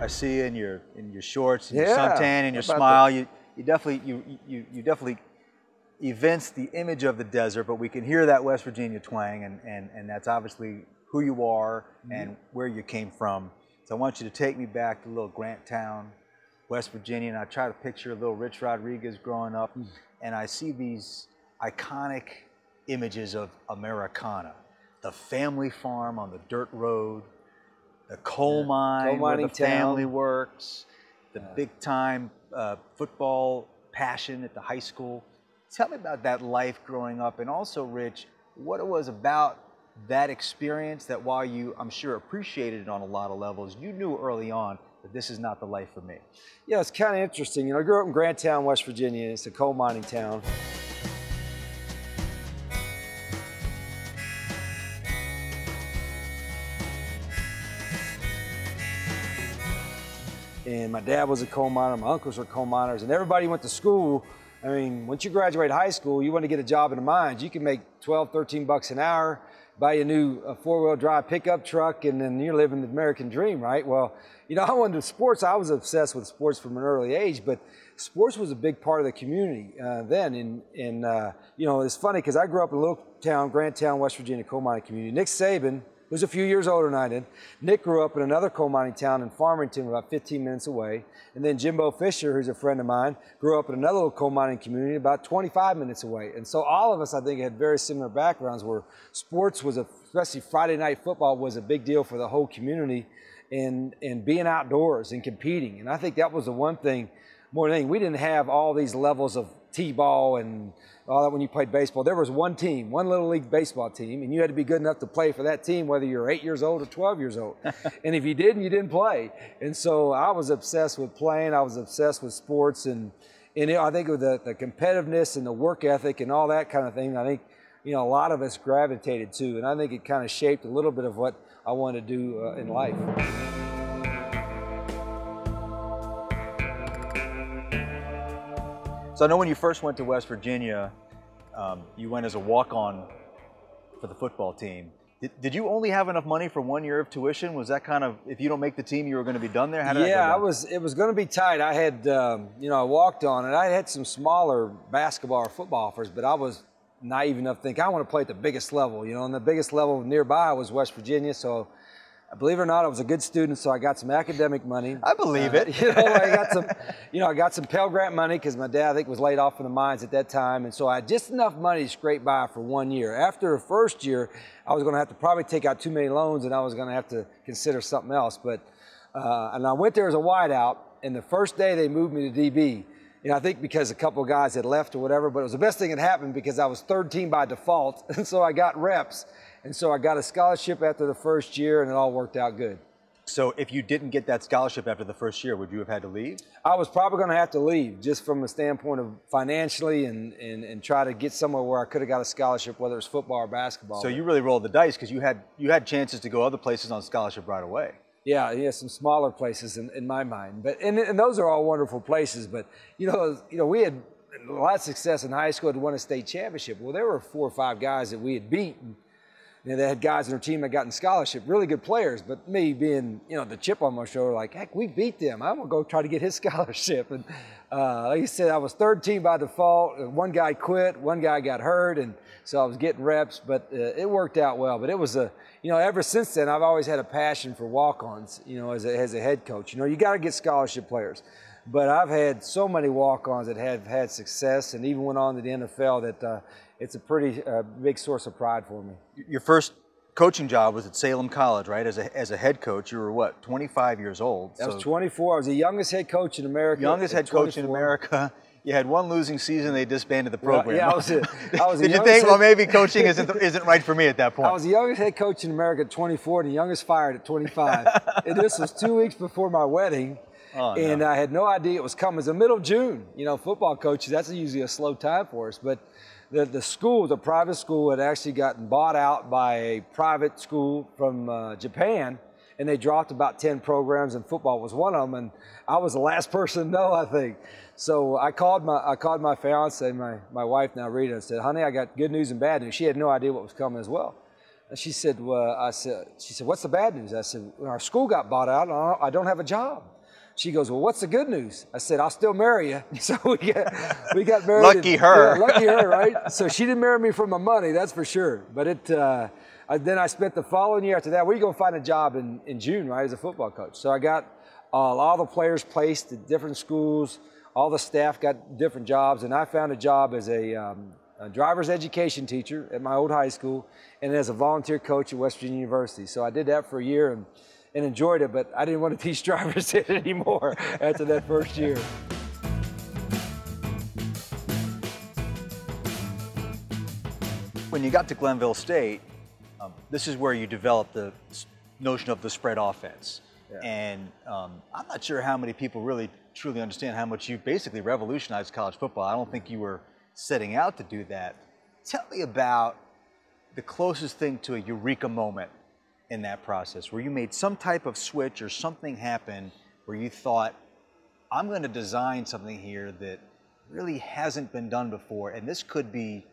I see you in your in your shorts, and your suntan, and your smile. You you definitely you you you definitely evince the image of the desert, but we can hear that West Virginia twang, and and and that's obviously who you are Mm-hmm. and where you came from. So I want you to take me back to little Grant Town, West Virginia, and I try to picture a little Rich Rodriguez growing up, Mm. and I see these iconic images of Americana, the family farm on the dirt road, the coal mine Coal where the family works, the big time uh, football passion at the high school. Tell me about that life growing up, and also, Rich, what it was about that experience that while you, I'm sure, appreciated it on a lot of levels, you knew early on that this is not the life for me. Yeah, it's kind of interesting. You know, I grew up in Grant Town, West Virginia. It's a coal mining town. And my dad was a coal miner, my uncles were coal miners, and everybody went to school. I mean, once you graduate high school, you want to get a job in the mines. You can make 12, 13 bucks an hour, buy a new four-wheel drive pickup truck, and then you're living the American dream, right? Well, you know, I went to sports. I was obsessed with sports from an early age, but sports was a big part of the community uh, then. And, and uh, you know, it's funny because I grew up in a little town, Grant Town, West Virginia, coal mining community. Nick Saban, who's a few years older than I did. Nick grew up in another coal mining town in Farmington, about 15 minutes away. And then Jimbo Fisher, who's a friend of mine, grew up in another little coal mining community about 25 minutes away. And so all of us, I think, had very similar backgrounds where sports was, a, especially Friday night football, was a big deal for the whole community and, and being outdoors and competing. And I think that was the one thing, more than anything, we didn't have all these levels of T-ball and all that when you played baseball. There was one team, one little league baseball team, and you had to be good enough to play for that team, whether you're eight years old or 12 years old. and if you didn't, you didn't play. And so I was obsessed with playing. I was obsessed with sports, and and I think with the, the competitiveness and the work ethic and all that kind of thing, I think you know a lot of us gravitated to, and I think it kind of shaped a little bit of what I wanted to do uh, in life. So I know when you first went to West Virginia, um, you went as a walk-on for the football team. Did, did you only have enough money for one year of tuition? Was that kind of if you don't make the team, you were going to be done there? How did yeah, I was. It was going to be tight. I had, um, you know, I walked on, and I had some smaller basketball or football offers, but I was naive enough to think I want to play at the biggest level. You know, and the biggest level nearby was West Virginia. So, believe it or not, I was a good student, so I got some academic money. I believe Uh, it. you know, I got some, you know, I got some Pell Grant money because my dad, I think, was laid off from the mines at that time, and so I had just enough money to scrape by for one year. After the first year, I was going to have to probably take out too many loans, and I was going to have to consider something else. But, uh, and I went there as a wideout, and the first day they moved me to DB. You know, I think because a couple of guys had left or whatever, but it was the best thing that happened because I was third team by default, and so I got reps, and so I got a scholarship after the first year, and it all worked out good. So if you didn't get that scholarship after the first year, would you have had to leave? I was probably going to have to leave just from a standpoint of financially and, and, and try to get somewhere where I could have got a scholarship, whether it's football or basketball. So you really rolled the dice because you had you had chances to go other places on scholarship right away. Yeah, yeah, some smaller places in, in my mind, but and, and those are all wonderful places. But you know, you know, we had a lot of success in high school to win a state championship. Well, there were four or five guys that we had beaten. You know, they had guys in their team that got in scholarship, really good players. But me being, you know, the chip on my shoulder, like, heck, we beat them. I'm gonna go try to get his scholarship. And uh, like you said, I was third team by default. One guy quit, one guy got hurt, and so I was getting reps. But uh, it worked out well. But it was a, you know, ever since then, I've always had a passion for walk-ons. You know, as a, as a head coach, you know, you got to get scholarship players. But I've had so many walk-ons that have had success, and even went on to the NFL that. Uh, it's a pretty uh, big source of pride for me. Your first coaching job was at Salem College, right? As a as a head coach, you were what, 25 years old? I was 24. I was the youngest head coach in America. youngest head coach in America. You had one losing season; they disbanded the Well, program. yeah, I was a- I was Did you think, well, maybe coaching isn't isn't right for me at that point? I was the youngest head coach in America at 24 and the youngest fired at 25. and this was two weeks before my wedding. Oh, no. and I had no idea it was coming. It was the middle of June. You know, football coaches, that's usually a slow time for us. But the, the school, the private school, had actually gotten bought out by a private school from uh, Japan. And they dropped about 10 programs, and football was one of them. And I was the last person to know, I think. So I called my I called my fiance, my, my wife now Rita, and said, "Honey, I got good news and bad news." She had no idea what was coming as well. And she said, well, I said, she said, what's the bad news? I said, our school got bought out and I don't have a job. She goes, well, what's the good news? I said, I'll still marry you. So we got, we got married. lucky and, her. Yeah, lucky her, right? So she didn't marry me for my money, that's for sure. But it, uh, I, then I spent the following year after that, where you going to find a job in, in June, right, as a football coach? So I got uh, all the players placed at different schools. All the staff got different jobs, and I found a job as a, um, a driver's education teacher at my old high school and as a volunteer coach at West Virginia University. So I did that for a year and, and enjoyed it, but I didn't want to teach drivers it anymore after that first year. When you got to Glenville State, um, this is where you developed the notion of the spread offense. Yeah. And um, I'm not sure how many people really truly understand how much you basically revolutionized college football. I don't think you were setting out to do that. Tell me about the closest thing to a eureka moment in that process where you made some type of switch or something happen where you thought, I'm going to design something here that really hasn't been done before, and this could be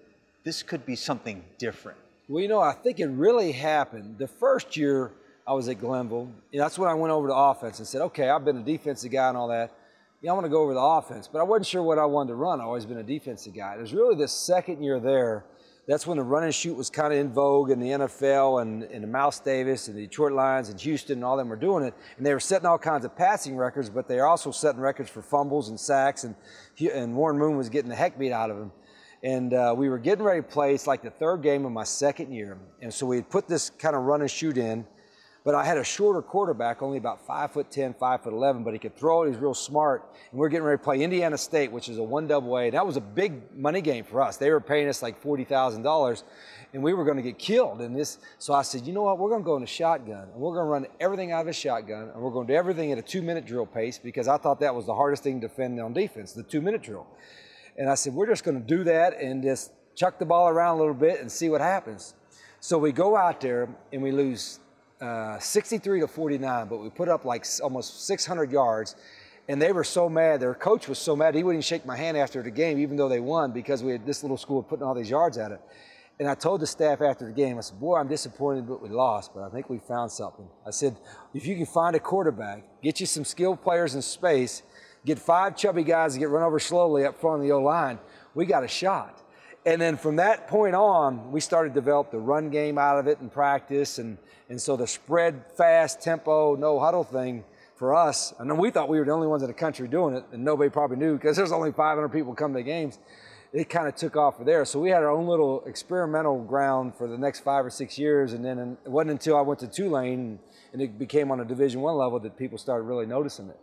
this could be something different. Well, you know, I think it really happened the first year I was at Glenville. That's when I went over to offense and said, okay, I've been a defensive guy and all that. Yeah, I want to go over the offense, but I wasn't sure what I wanted to run. I've always been a defensive guy. It was really the second year there. That's when the run and shoot was kind of in vogue in the NFL and, and the Mouse Davis and the Detroit Lions and Houston and all them were doing it. And they were setting all kinds of passing records, but they were also setting records for fumbles and sacks. And, and Warren Moon was getting the heck beat out of him. And uh, we were getting ready to play. It's like the third game of my second year. And so we had put this kind of run and shoot in. But I had a shorter quarterback, only about five foot 10, five foot 11, but he could throw it. He was real smart. And we are getting ready to play Indiana State, which is a one double A. That was a big money game for us. They were paying us like $40,000 and we were going to get killed in this. So I said, you know what? We're going to go in a shotgun and we're going to run everything out of a shotgun and we're going to do everything at a two minute drill pace because I thought that was the hardest thing to defend on defense, the two minute drill. And I said, we're just going to do that and just chuck the ball around a little bit and see what happens. So we go out there and we lose uh, 63 to 49, but we put up like almost 600 yards. And they were so mad. Their coach was so mad he wouldn't even shake my hand after the game, even though they won, because we had this little school putting all these yards at it. And I told the staff after the game, I said, "Boy, I'm disappointed, but we lost. But I think we found something." I said, "If you can find a quarterback, get you some skilled players in space, get five chubby guys to get run over slowly up front of the O line, we got a shot." And then from that point on, we started to develop the run game out of it in practice. And, and so the spread fast, tempo, no huddle thing for us, and then we thought we were the only ones in the country doing it, and nobody probably knew because there's only 500 people come to the games. It kind of took off from there. So we had our own little experimental ground for the next five or six years. And then it wasn't until I went to Tulane and it became on a Division One level that people started really noticing it.